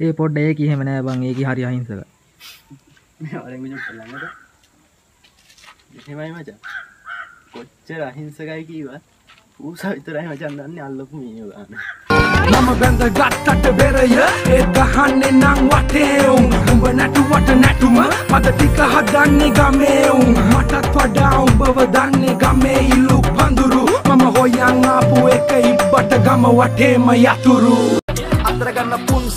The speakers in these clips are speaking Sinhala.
ඒ පොඩ්ඩ ඒ කිහෙම නෑ බං ඒක හරි අහිංසක. එහෙමයි මචන් කොච්චර අහිංසකයි කීවත් ඌස විතරයි මචන් දන්නේ අල්ලපු මීනෝ ගන්න. මම බැඳ ගත්තට බෙරය ඒ ගහන්නේ නං වටේවුම් උඹ නැටුවට නැටුම මද ටික හදන්නේ ගමේවුම් මටත් වඩා උඹව දන්නේ ගමේ ඉල්ලු පඳුරු. මම හොයන් ආපු එක ඉබ්බට ගම වටේම යතුරු. අතරගන්න පුන්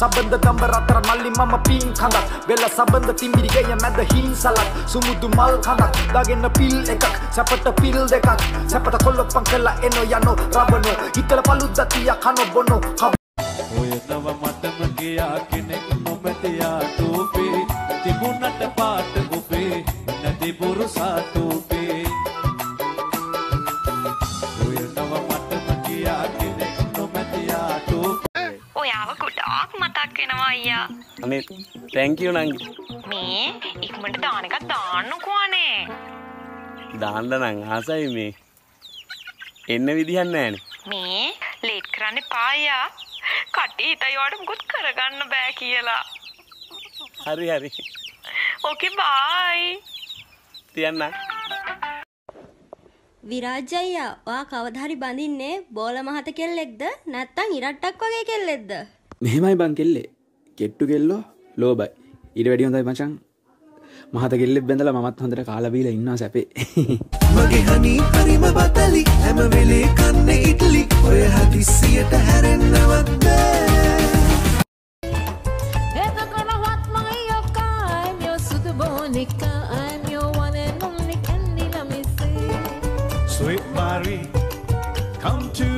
සඳක් සබන්ධ දම්බර අතර මල්ලි මම පින් කඳක්. වෙල සබන්ධ තිමිරිගය මැද හිංසලක් සුමුදු මල් කඳක්. දාගන්න පිල් එකක්. සැපට පිල් දෙකක්. සැපට කොල්ලොප්පන් කල්ලා එනෝ යනෝ රබනෝ හිතල පලුද්දතිය කනො බොනෝ. ඔය නව මටම ගියා කෙනෙක් නොමැතියා ටූපේ තිබුණට පාට උපේ නැති පුරුසා ටූපේ මතක් වෙනවා අයියා. අනේ තැංකියු නංගි. මේ ඉක්මට දානකක් දාන්නකවානේ දාන්න නං ආසයි මේ. එන්න විදිහන්න ෑන මේ ලේට් කරන්න පායා කටේ හිතයිවාට මුකුත් කරගන්න බෑ කියලා. හරි හරි. ඕකේ බායි තියන්න. විරාජ් අයියා ඔයා කවදාහරි බඳින්නේ බෝල මහත කෙල්ලෙක්ද? නැත්තම් ඉරට්ටක් වගේ කෙල්ලෙක්ද මෙහෙමයි බං කෙල්ලේ. කෙට්ටු කෙල්ලෝ ලෝබයි ඉට වැඩි හොඳයි මචන් මහත කෙල්ලෙක් බැඳල මත් හොඳට කාලබීල ඉන්නවා සැපේ. මගේ හනි හරිම බතලි. හැම වෙලේ කන්න ඉටලි ඔය හදිස්සියට හැරෙන්නවත්ද Sweet Marie, come to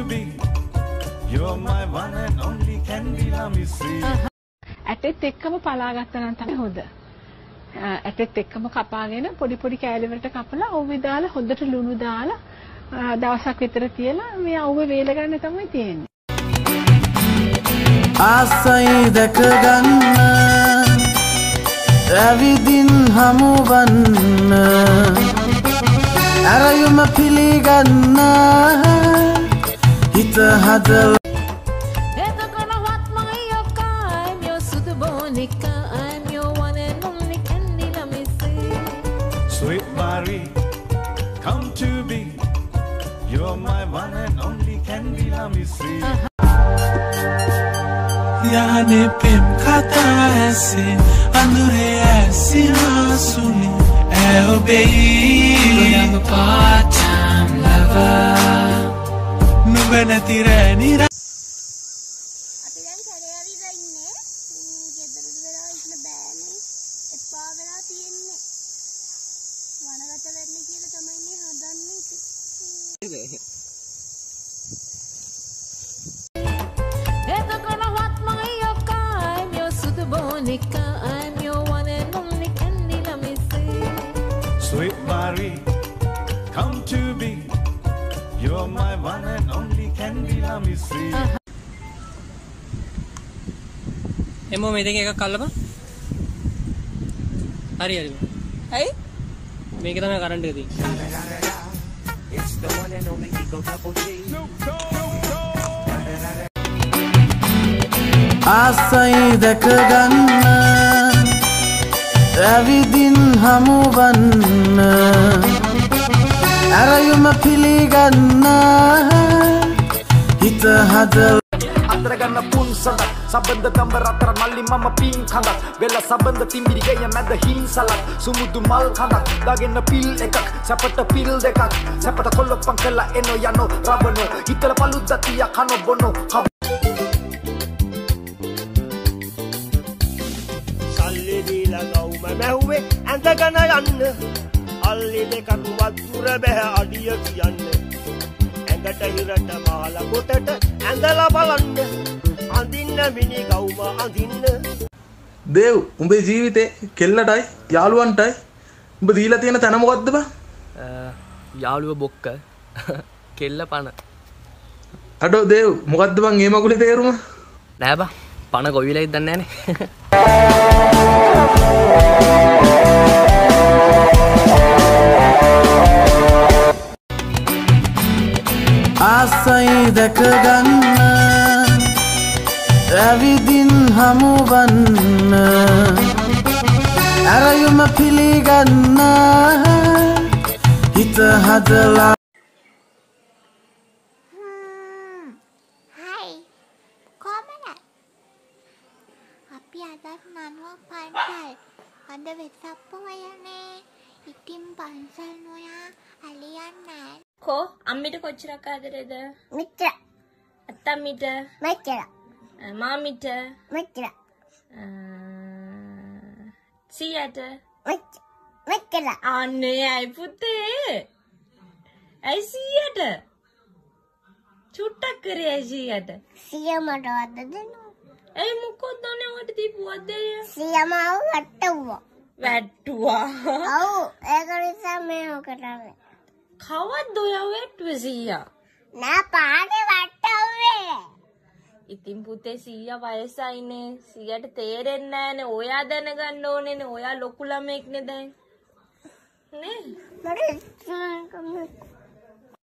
Uh-huh. ඇටෙත් එක්කම පලාගත්ත නම් තමයි හොඳ. Uh, ඇටෙත් එක්කම කපාගෙන පොඩි පොඩි කෑලි වලට කපලා ඔව්වේ දාලා හොඳට ලුණු දාලා ආ, දවසක් විතර තියලා මේ අවුවේ වේල ගන්න තමයි තියෙන්නේ. ආසයි දැකගන්න ඇවිදින් හමුවන්න ඇරයුම පිළිගන්න හිත හදල Monica, I'm your one and only candy la missus. Sweet Marie, come to me. You're my one and only candy la missus. Uh -huh. याने प्रेम खाता ऐसे अंधेरे ऐसी ना सुनी ओ बेई पार्ट टाइम लवर नुबे न तिरे වනගත වෙන්න කියලා තමයි මේ හදන්නේ ඉතින්. Sweet Marie, come to me. You're my one and only candy, let me see. එම මේ දෙක එකක් කල්ලප හරි හරි ඇයි? මේක තමයි කරන්ට දී ආසයි දැකගන්න ඇවිදින් හමුවන්න ඇරයුම පිළිගන්න හිත හදල අතරගන්න පුන් සඳක් සබන්ධ දම්බර අතර මල්ලි මම පින් කඳක් වෙල සබන්ධ තිමිරිගය මැද හිංසලක් සුමුදු මල් කඳක් දාගන්න පිල් එකක් සැපට පිල් දෙකක් සැපට කොල්ලොප්පන් කල්ලා එනෝ යනෝ රබනෝ හිතල පලුද්දතිය කනො බොනෝ සල්ලි දීලා ගවුම මැහුවේ ඇඳගන යන්න අල්ලි දෙකක් වත්තුර බැහැ අඩිය කියන්න ඇඟට හිරට මාල කොටට ඇඳලා බලන්න. අඳින්න මිනි ගවුම අඳින්න. දේව් උඹේ ජීවිතේ කෙල්ලටයි යාළුවන්ටයි උඹ දීලා තියෙන තැන මොකක්ද බං යාළුව බොක්ක. කෙල්ල පණ අඩෝ දේව් මොකක්ද බං ඒ මගුලේ තේරුම? නෑබ පණ ගොවිලයි දන්නේනේ ආසයි හමුවන්න. ඇරයුම පිළිගන්න. හිත හදලා. අපි අදත් නනුව පන්සල්. අද වෙසප්පුවයනේ ඉතින් පන්සල් නොයා අලියන්න කෝ අම්මිට කොච්චරක් ආදරේද? මෙච්චර අත්තම්මිට? මෙච්චර මාමිට මෙච්චර. සීයට. මෙච්චර. අන්නේ ඇයි පුතේ? ඇයි සීයට? චුට්ටක් කරේ ඇයි සීයට? සිය මට වද දෙනවා ඇයි මොකොත් දන්නේ වට දීපුවත් දෙය සිය මාව වැට්ටුවා. වැට්ටුවා? ඔව් ඒක නිසා මේ ඔකටම කවද්ද ඔයා වැට්ටුවේ සීයා? නෑ පානේ වැට්ටුවේ ඉතින් පුතේ සීයා වයසයිනේ. සීයට තේරෙන්නේ නැහනේ. ඔයා දැනගන්න ඕනේනේ. ඔයා ලොකු ළමෙක්නේ දැන්. නේ? මට